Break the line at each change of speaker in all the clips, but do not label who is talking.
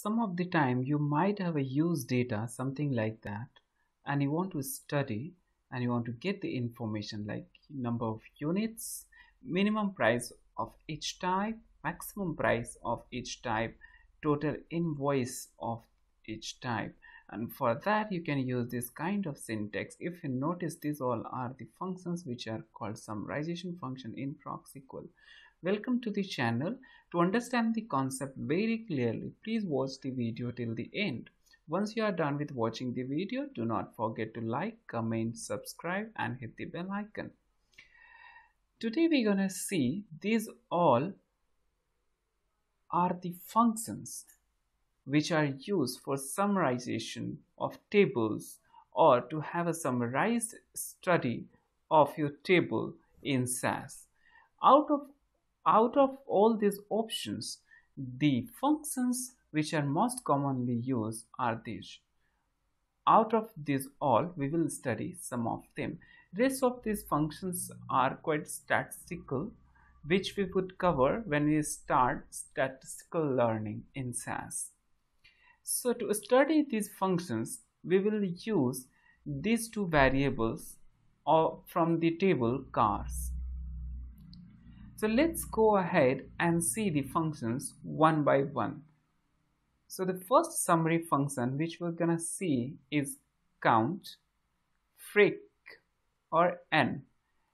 some of the time you might have a use data something like that and you want to study and you want to get the information like number of units minimum price of each type maximum price of each type total invoice of each type. And for that you can use this kind of syntax. If you notice these all are the functions which are called summarization function in procsql welcome to the channel. To understand the concept very clearly please watch the video till the end. Once you are done with watching the video do not forget to like comment subscribe and hit the bell icon. Today we're gonna see these all are the functions which are used for summarization of tables or to have a summarized study of your table in SAS. Out of, out of all these options, the functions which are most commonly used are these. Out of these all, we will study some of them. Rest of these functions are quite statistical, which we would cover when we start statistical learning in SAS. So to study these functions, we will use these two variables uh, from the table cars. So let's go ahead and see the functions one by one. So the first summary function which we're gonna see is count, freq or n.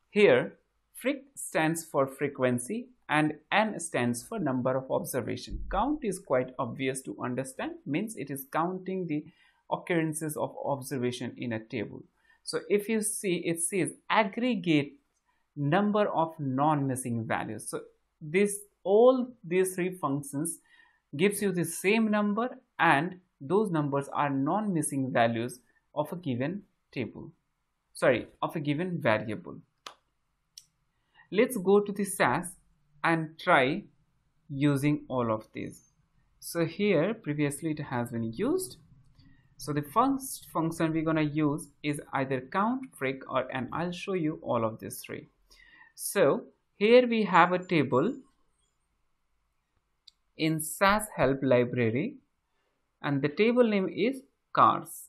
Here, freq stands for frequency and n stands for number of observation count is quite obvious to understand means it is counting the occurrences of observation in a table so if you see it says aggregate number of non-missing values. So this all these three functions gives you the same number n those numbers are non-missing values of a given table. Sorry of a given variable. Let's go to the SAS and try using all of these. So here previously it has been used. So the first function we're to use is either count freq or and i'll show you all of these three so here we have a table in SAS help library and the table name is cars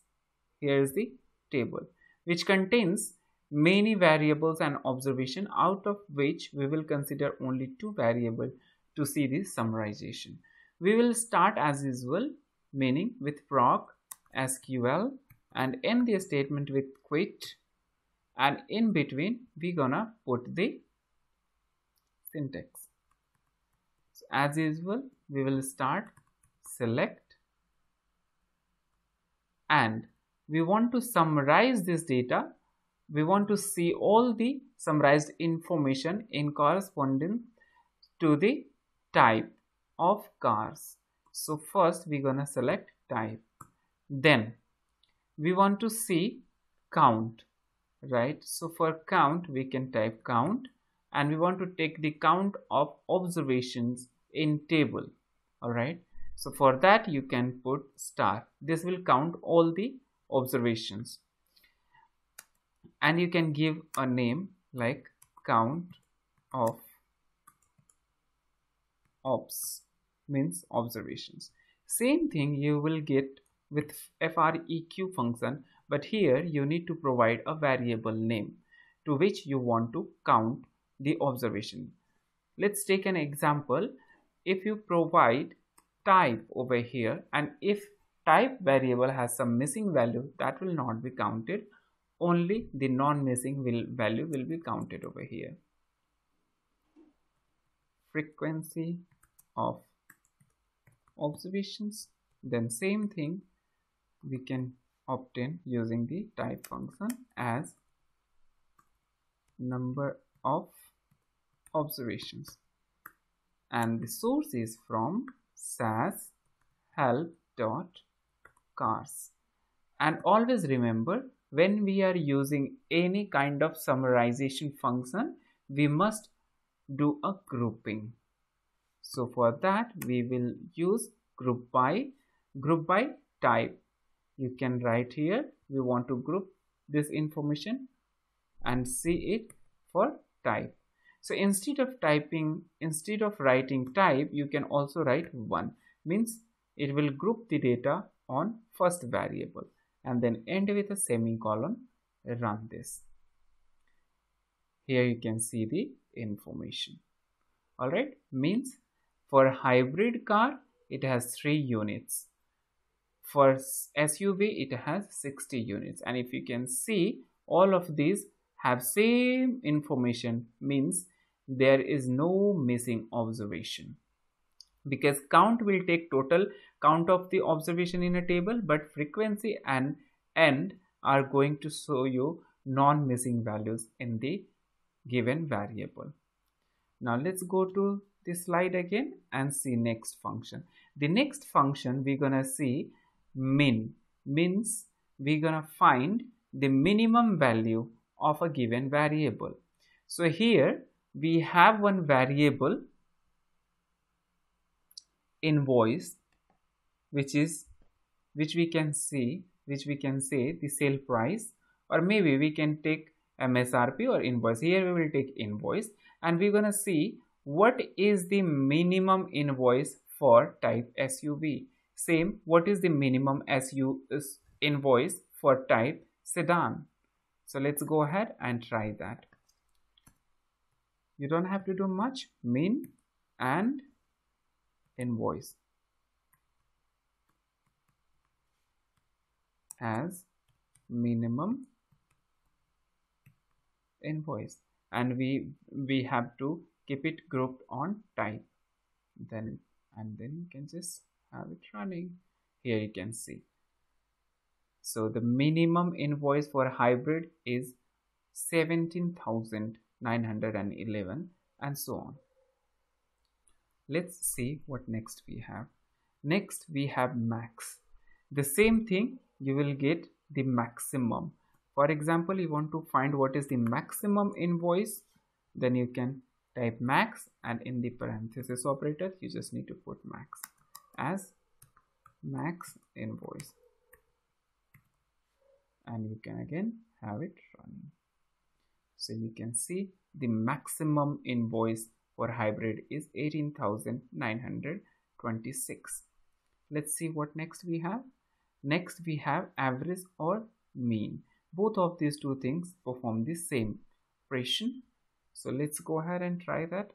here is the table which contains many variables and observation out of which we will consider only two variables to see this summarization. We will start as usual meaning with proc SQL and end the statement with quit and in between we gonna put the syntax. So as usual we will start select and we want to summarize this data. We want to see all the summarized information in corresponding to the type of cars. So first we're gonna select type. Then we want to see count right? So for count we can type count and we want to take the count of observations in table all right? So for that you can put star. This will count all the observations. And you can give a name like count of obs means observations. Same thing you will get with freq function but here you need to provide a variable name to which you want to count the observation. Let's take an example. If you provide type over here and if type variable has some missing value that will not be counted. Only the non-missing will value will be counted over here. Frequency of observations. Then same thing we can obtain using the type function as number of observations. And the source is from sas help dot cars. And always remember when we are using any kind of summarization function we must do a grouping. So for that we will use group by group by type you can write here we want to group this information and see it for type. So instead of typing instead of writing type you can also write one. Means it will group the data on first variable and then end with a semicolon run this. Here you can see the information. All right means for hybrid car it has three units for suv it has 60 units. And if you can see all of these have same information means there is no missing observation. Because count will take total count of the observation in a table but frequency and n are going to show you non-missing values in the given variable. Now let's go to the slide again and see next function. The next function we're gonna see min. Means we're gonna find the minimum value of a given variable. So here we have one variable invoice which is which we can see which we can say the sale price or maybe we can take MSRP or invoice. Here we will take invoice and we're gonna see what is the minimum invoice for type SUV same what is the minimum SU is invoice for type sedan? So let's go ahead and try that. You don't have to do much min and invoice. As minimum invoice. And we we have to keep it grouped on type. Then and then you can just have it running here you can see. So the minimum invoice for hybrid is 17911 and so on. Let's see what next we have. Next we have max. The same thing you will get the maximum. For example you want to find what is the maximum invoice then you can type max and in the parenthesis operator you just need to put max as max invoice. And you can again have it running. So you can see the maximum invoice for hybrid is 18926 let's see what next we have. Next we have average or mean. Both of these two things perform the same operation. So let's go ahead and try that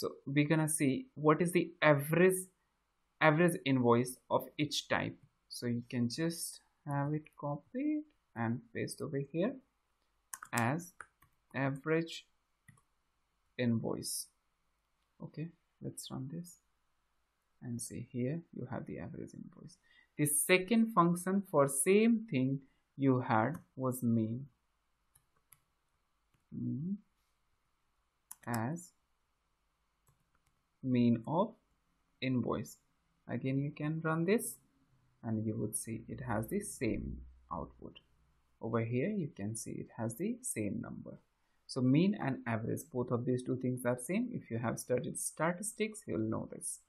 so we're gonna see what is the average average invoice of each type. So you can just have it copied and paste over here as average invoice. Okay let's run this and see here you have the average invoice. The second function for same thing you had was mean as mean of invoice. Again you can run this and you would see it has the same output. Over here you can see it has the same number. So mean and average both of these two things are same. If you have studied statistics you'll know this.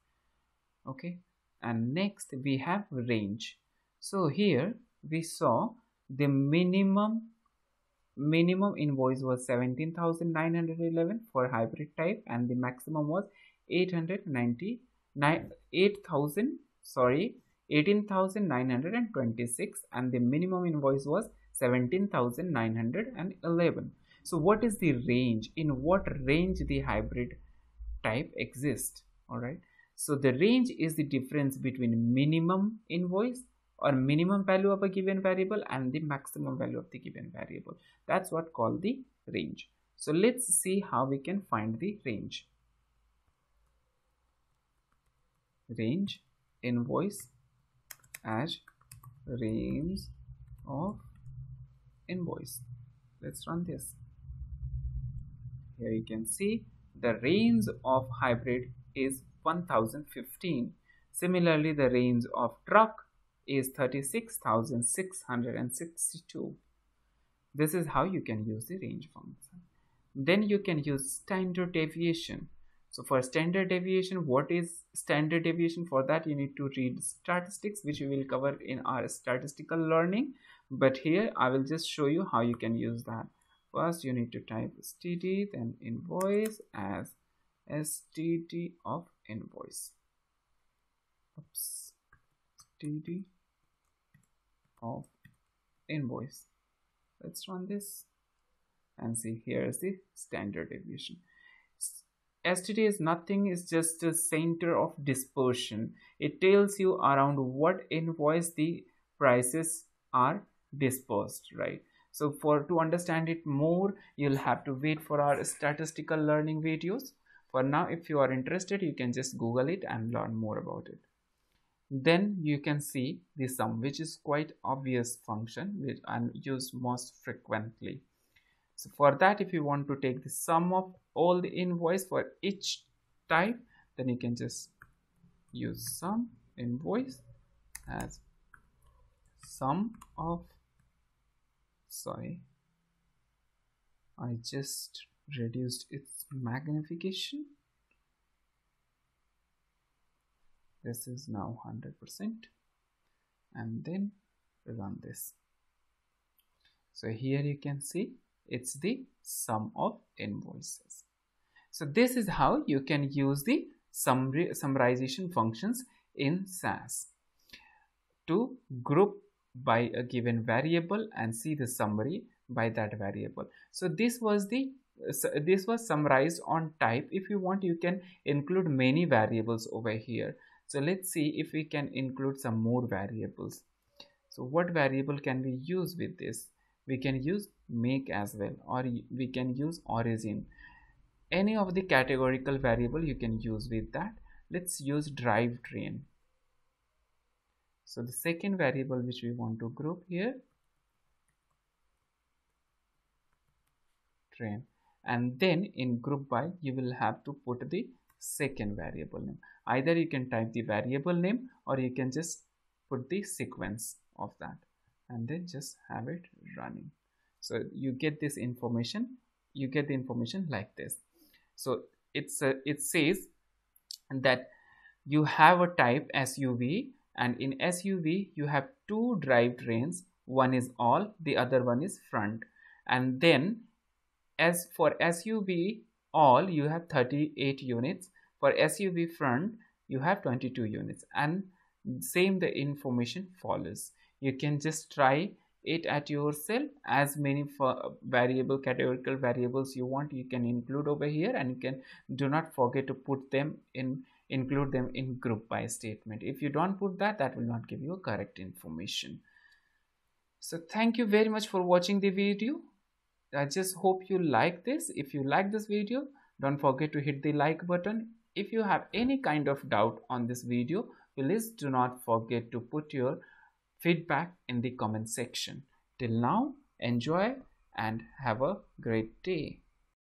Okay? And next we have range. So here we saw the minimum minimum invoice was 17911 for hybrid type and the maximum was 890 8000 sorry 18926 and the minimum invoice was 17911 so what is the range? In what range the hybrid type exists all right so the range is the difference between minimum invoice or minimum value of a given variable and the maximum value of the given variable. That's what called the range. So let's see how we can find the range range invoice as range of invoice. Let's run this. Here you can see the range of hybrid is 1015 similarly the range of truck is 36662 this is how you can use the range function. Then you can use standard deviation so for standard deviation what is standard deviation? For that you need to read statistics which we will cover in our statistical learning. But here i will just show you how you can use that. First you need to type std then invoice as std of invoice. Oops. Std of invoice. Let's run this and see. Here is the standard deviation STD is nothing is just a center of dispersion. It tells you around what invoice the prices are dispersed right? So for to understand it more you'll have to wait for our statistical learning videos. For now if you are interested you can just google it and learn more about it. Then you can see the sum which is quite obvious function which and used most frequently so for that if you want to take the sum of all the invoice for each type then you can just use sum invoice as sum of sorry I just reduced its magnification. This is now 100% and then run this. So here you can see it's the sum of invoices. So this is how you can use the summary summarization functions in SAS to group by a given variable and see the summary by that variable. So this was the so this was summarized on type. If you want you can include many variables over here. So let's see if we can include some more variables. So what variable can we use with this? We can use make as well or we can use origin. Any of the categorical variable you can use with that. Let's use drive train so the second variable which we want to group here train. And then in group by you will have to put the second variable name. Either you can type the variable name or you can just put the sequence of that. And then just have it running so you get this information you get the information like this. So it's a, it says that you have a type SUV and in SUV you have two drive trains. One is all the other one is front. And then as for SUV all you have 38 units. For SUV front you have 22 units. And same the information follows. You can just try it at yourself as many uh, variable categorical variables you want you can include over here and you can do not forget to put them in include them in group by statement. If you don't put that that will not give you correct information. So thank you very much for watching the video. I just hope you like this. If you like this video don't forget to hit the like button. If you have any kind of doubt on this video, please do not forget to put your feedback in the comment section. Till now, enjoy and have a great day.